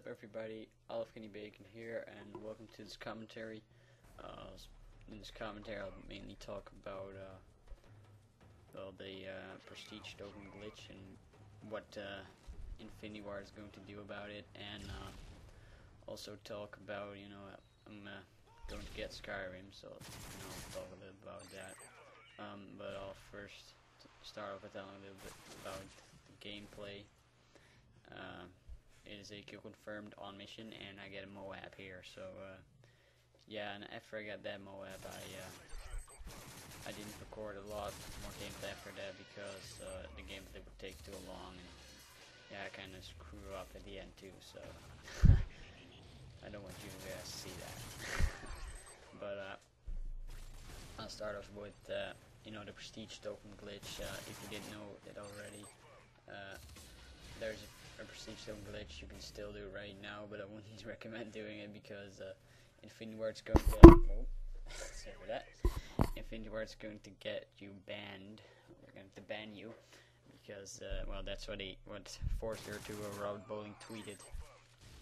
up everybody, iLoveCandyBacon here, and welcome to this commentary. Uh, in this commentary I'll mainly talk about, uh, well, the uh, Prestige token glitch and what uh, Infinity Ward is going to do about it, and uh, also talk about, you know, I'm uh, going to get Skyrim, so, you know, I'll talk a little about that. Um, but I'll first start off with telling a little bit about the gameplay. Uh, is confirmed on mission, and I get a MOAB here. So uh, yeah, and after I got that MOAB, I uh, I didn't record a lot more gameplay after that because uh, the gameplay would take too long, and yeah, I kind of screw up at the end too. So I don't want you guys to see that. but uh, I'll start off with uh, you know the prestige token glitch. if you didn't know it already, there's a a token glitch you can still do right now, but I wouldn't recommend doing it because uh, Infinity Ward's going to oh, sorry for that. Infinity Ward's going to get you banned. They're going to ban you because uh, well that's what he what 402 Rob Bowling tweeted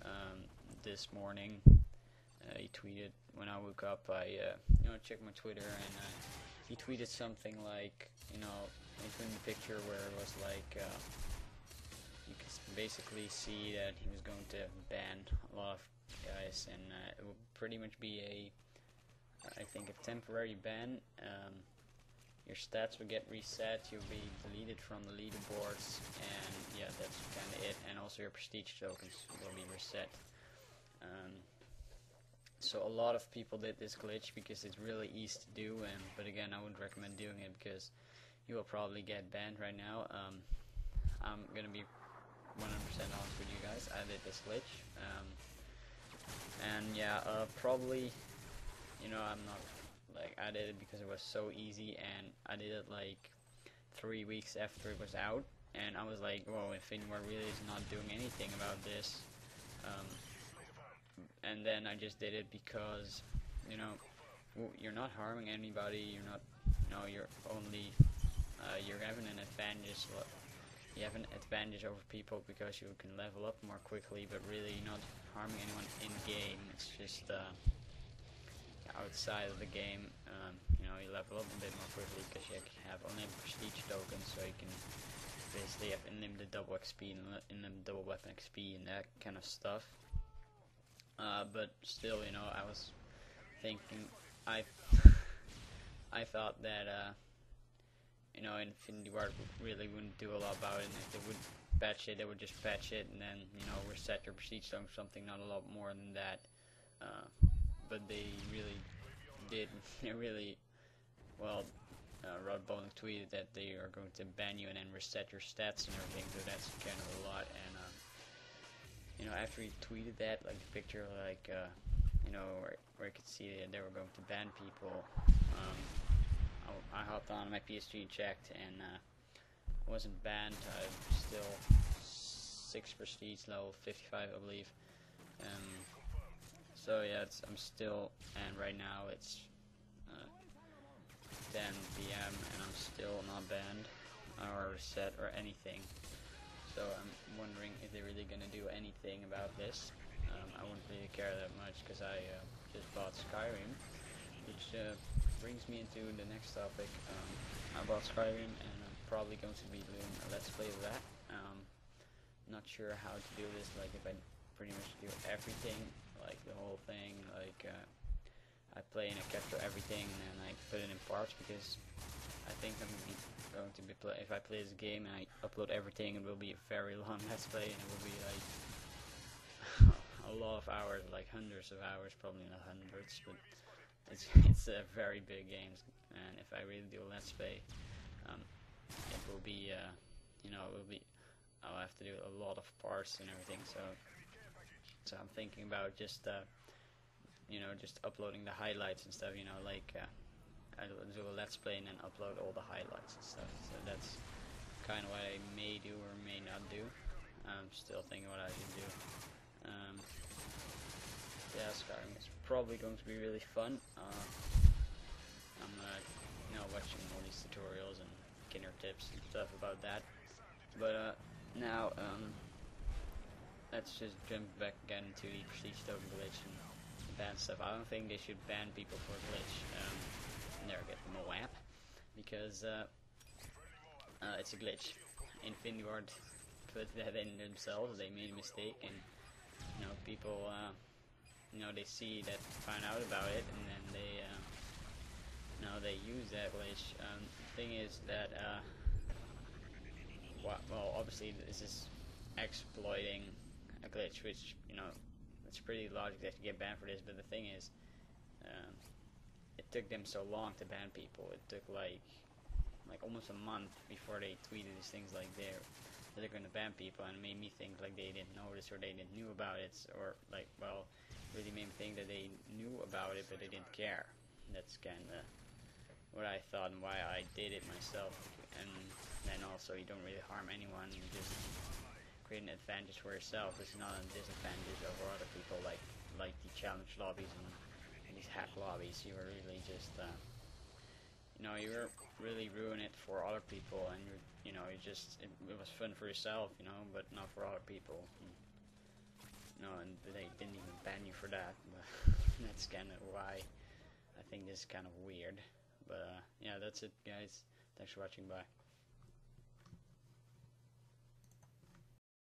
um, this morning. Uh, he tweeted when I woke up. I uh, you know checked my Twitter and uh, he tweeted something like you know he tweeted a picture where it was like uh, basically see that he was going to ban a lot of guys, and uh, it will pretty much be a, I think, a temporary ban. Um, your stats will get reset, you'll be deleted from the leaderboards, and yeah, that's kind of it. And also your prestige tokens will be reset. Um, so a lot of people did this glitch because it's really easy to do, and but again, I wouldn't recommend doing it because you will probably get banned right now. Um, I'm gonna be 100% honest with you guys. I did this glitch. Um, and yeah, uh, probably, you know, I'm not, like, I did it because it was so easy, and I did it, like, three weeks after it was out, and I was like, whoa, if Ward really is not doing anything about this. Um, and then I just did it because, you know, you're not harming anybody, you're not, you know, you're only, uh, you're having an advantage you have an advantage over people because you can level up more quickly, but really not harming anyone in game. It's just uh, outside of the game. Um, you know, you level up a bit more quickly because you have unlimited prestige tokens, so you can basically have unlimited double XP and unlimited double weapon XP and that kind of stuff. Uh, but still, you know, I was thinking, I, I thought that. Uh, you know, Infinity Ward really wouldn't do a lot about it, and if they would patch it, they would just patch it and then, you know, reset your prestige to something, not a lot more than that. Uh, but they really did, they really, well, uh, Rob Bowling tweeted that they are going to ban you and then reset your stats and everything, so that's kind of a lot, and, uh, you know, after he tweeted that, like, the picture, like, uh, you know, where, where I could see that they were going to ban people, um, on my PS3 and checked, and uh, wasn't banned. I'm still six prestige level, 55, I believe. Um, so yeah, I'm still, and right now it's uh, 10 p.m. and I'm still not banned or reset or anything. So I'm wondering if they're really gonna do anything about this. Um, I wouldn't really care that much because I uh, just bought Skyrim, which uh, brings me into the next topic um, about Skyrim, and I'm probably going to be doing a let's play of that. Um, not sure how to do this, like if I pretty much do everything, like the whole thing, like uh, I play and I capture everything and then I put it in parts because I think I'm going to be play if I play this game and I upload everything it will be a very long let's play and it will be like a lot of hours, like hundreds of hours, probably not hundreds, but it's it's a very big game, and if I really do Let's Play, um, it will be, uh, you know, it will be. I'll have to do a lot of parts and everything. So, so I'm thinking about just, uh, you know, just uploading the highlights and stuff. You know, like uh, I do a Let's Play and then upload all the highlights and stuff. So that's kind of what I may do or may not do. I'm still thinking what I should do. Um, yeah, Skyrim is probably going to be really fun. Uh, I'm uh, you know watching all these tutorials and beginner tips and stuff about that. But uh, now um, let's just jump back again to the prestige token glitch and ban stuff. I don't think they should ban people for a glitch. Um, never get the MOAB because uh, uh, it's a glitch. Infinity Ward put that in themselves. They made a mistake, and you know people, uh, you know, they see that, find out about it, and then they, uh, you know, they use that glitch. Um, the thing is that, uh, well, obviously this is exploiting a glitch, which you know, it's pretty logical that you get banned for this. But the thing is, um, it took them so long to ban people. It took like like almost a month before they tweeted these things like they're they're gonna ban people, and made me think like they didn't notice or they didn't knew about it, or like well, really main thing that they knew about it but they didn't care. That's kind of what I thought and why I did it myself. And then also you don't really harm anyone. You just create an advantage for yourself. It's not a disadvantage over other people like like the challenge lobbies and, and these hack lobbies. You are really just uh, you know you're really ruin it for other people, and you you know you just it, it, was fun for yourself, you know, but not for other people. And, no, and they didn't even you for that. But that's kind of why I think this is kind of weird. But uh, yeah, that's it, guys. Thanks for watching. Bye.